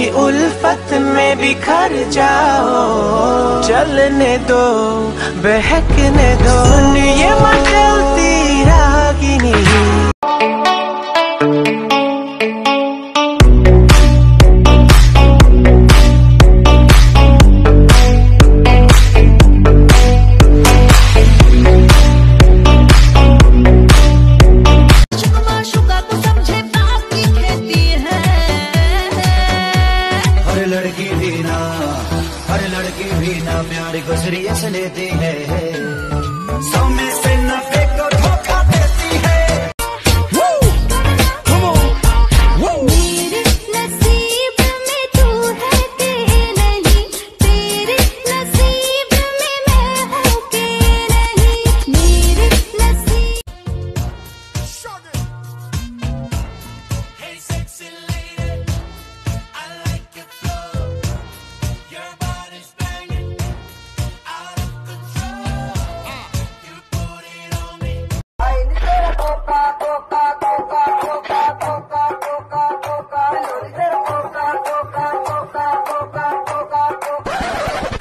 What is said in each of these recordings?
मेरी उल्फत में बिखर जाओ। चलने दो बहकने दो। ये मचलती रागिनी ना से लेते है। सौ में से नब्बे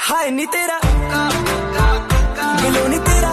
हाय नी तेरा गिलो नी तेरा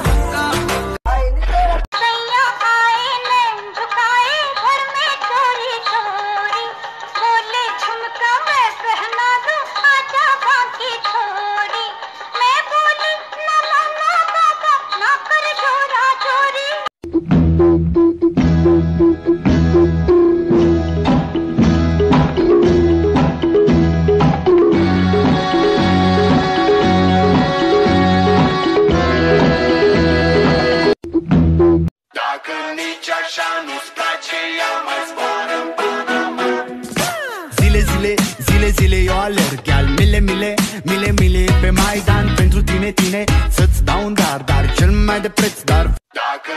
Zile, zile, zile, zile eu alerg Al mile, mile, mile, mile Pe Maidan pentru tine, tine Să-ți dau un dar, dar cel mai de preț Dar Dacă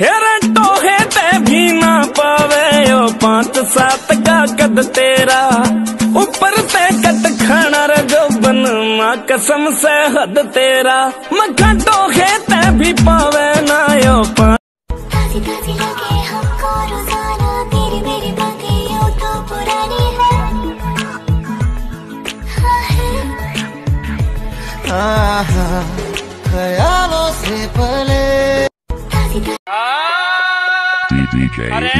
हेरंटो है ते भी ना पावे यो पाँच सात का कद तेरा ऊपर ते कट खाना रे जो बन माँ कसम से हद तेरा मखटो है ते भी पावे ना ख्यालों से पले अरे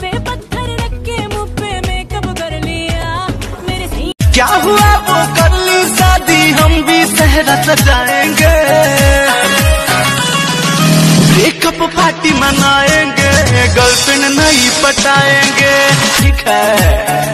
पे पत्थर कर लिया क्या हुआ वो कर ली शादी? हम भी सहरा सजाएँगे गर्लफ्रेंड नहीं पटाएँगे ठीक है?